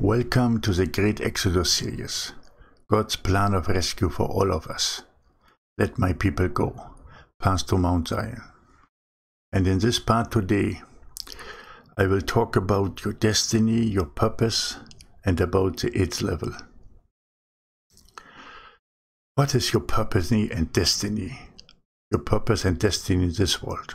Welcome to the Great Exodus series, God's plan of rescue for all of us. Let my people go, past to Mount Zion. And in this part today, I will talk about your destiny, your purpose, and about the eighth level. What is your purpose and destiny? Your purpose and destiny in this world.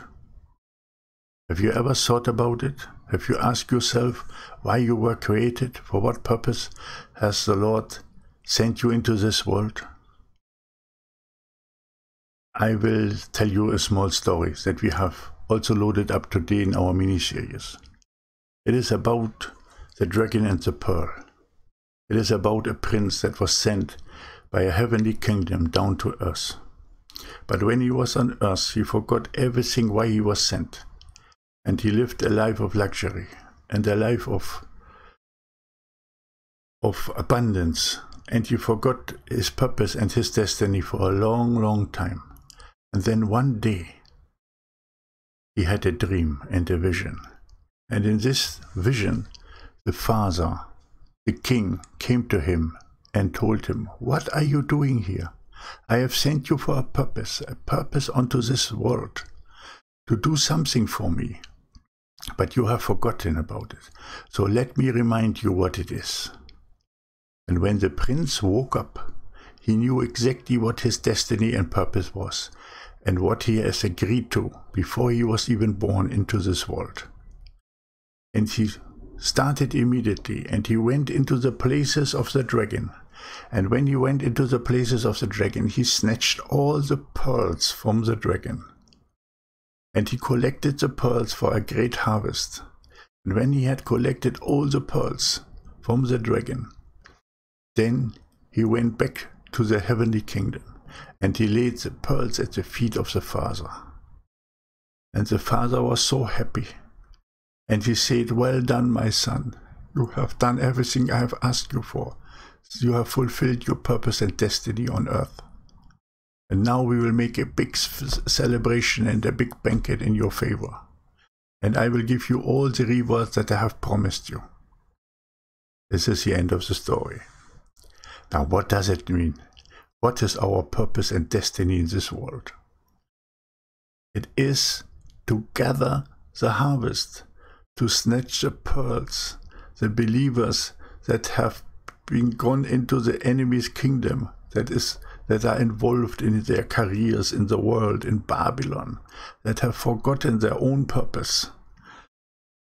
Have you ever thought about it? Have you asked yourself why you were created? For what purpose has the Lord sent you into this world? I will tell you a small story that we have also loaded up today in our mini series. It is about the dragon and the pearl. It is about a prince that was sent by a heavenly kingdom down to earth. But when he was on earth, he forgot everything why he was sent and he lived a life of luxury and a life of of abundance. And he forgot his purpose and his destiny for a long long time. And then one day he had a dream and a vision. And in this vision the father the king came to him and told him what are you doing here? I have sent you for a purpose a purpose unto this world to do something for me but you have forgotten about it. So let me remind you what it is. And when the prince woke up, he knew exactly what his destiny and purpose was, and what he has agreed to before he was even born into this world. And he started immediately, and he went into the places of the dragon. And when he went into the places of the dragon, he snatched all the pearls from the dragon and he collected the pearls for a great harvest. And when he had collected all the pearls from the dragon, then he went back to the heavenly kingdom, and he laid the pearls at the feet of the Father. And the Father was so happy, and he said, Well done, my son. You have done everything I have asked you for. You have fulfilled your purpose and destiny on earth. And now we will make a big celebration and a big banquet in your favor. And I will give you all the rewards that I have promised you. This is the end of the story. Now, what does it mean? What is our purpose and destiny in this world? It is to gather the harvest, to snatch the pearls, the believers that have been gone into the enemy's kingdom, that is that are involved in their careers in the world, in Babylon, that have forgotten their own purpose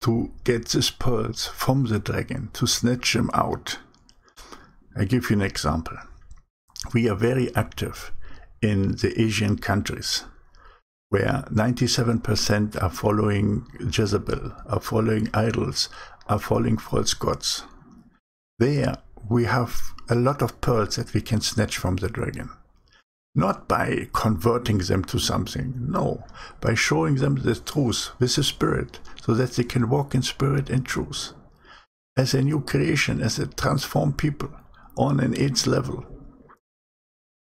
to get these pearls from the dragon, to snatch them out. I give you an example. We are very active in the Asian countries where 97% are following Jezebel, are following idols, are following false gods. There, we have a lot of pearls that we can snatch from the dragon. Not by converting them to something, no, by showing them the truth with the Spirit, so that they can walk in spirit and truth. As a new creation, as a transformed people on an eighth level.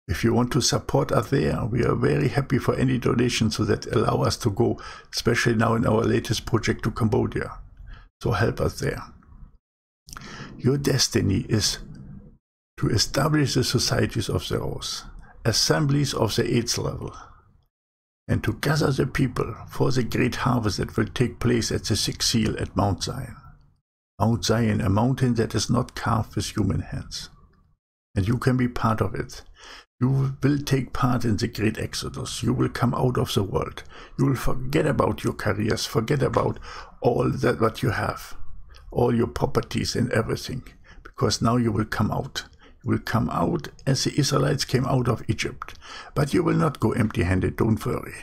If you want to support us there, we are very happy for any donations so that allow us to go, especially now in our latest project to Cambodia. So help us there. Your destiny is to establish the societies of the Rose, assemblies of the eighth level, and to gather the people for the great harvest that will take place at the sixth seal at Mount Zion. Mount Zion, a mountain that is not carved with human hands. And you can be part of it. You will take part in the great exodus. You will come out of the world. You will forget about your careers, forget about all that what you have all your properties and everything, because now you will come out. You will come out as the Israelites came out of Egypt. But you will not go empty handed, don't worry.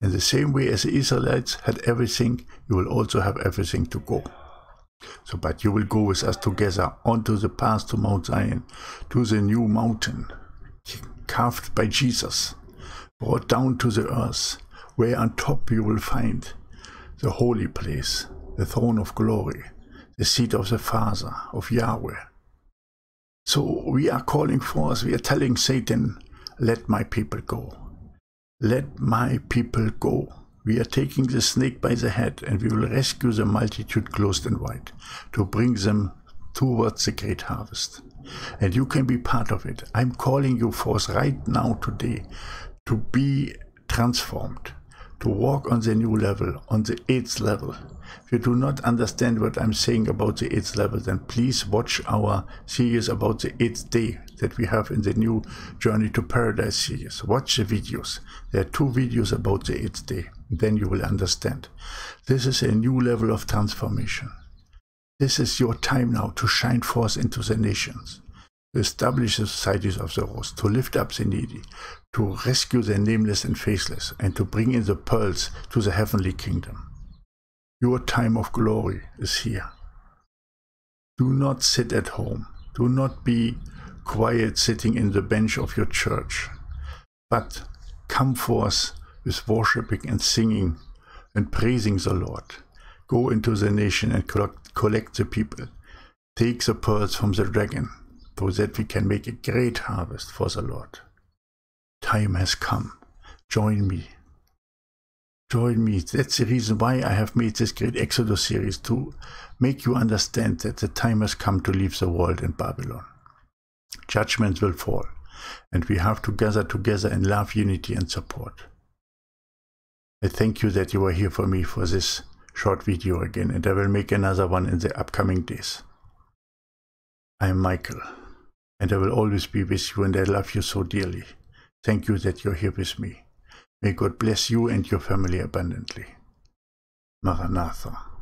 In the same way as the Israelites had everything, you will also have everything to go. So, but you will go with us together onto the path to Mount Zion, to the new mountain, carved by Jesus, brought down to the earth, where on top you will find the holy place, the throne of glory, the seat of the Father, of Yahweh. So we are calling for us, we are telling Satan, let my people go. Let my people go. We are taking the snake by the head and we will rescue the multitude clothed in white to bring them towards the great harvest. And you can be part of it. I'm calling you forth right now today to be transformed, to walk on the new level, on the eighth level. If you do not understand what I'm saying about the eighth level, then please watch our series about the eighth day that we have in the new Journey to Paradise series. Watch the videos. There are two videos about the eighth day. Then you will understand. This is a new level of transformation. This is your time now to shine forth into the nations, to establish the societies of the rose, to lift up the needy, to rescue the nameless and faceless, and to bring in the pearls to the heavenly kingdom. Your time of glory is here. Do not sit at home. Do not be quiet sitting in the bench of your church, but come forth with worshiping and singing and praising the Lord. Go into the nation and collect, collect the people. Take the pearls from the dragon, so that we can make a great harvest for the Lord. Time has come. Join me. Join me. That's the reason why I have made this great Exodus series to make you understand that the time has come to leave the world in Babylon. Judgments will fall, and we have to gather together in love, unity, and support. I thank you that you are here for me for this short video again, and I will make another one in the upcoming days. I am Michael, and I will always be with you, and I love you so dearly. Thank you that you're here with me. May God bless you and your family abundantly. Maranatha.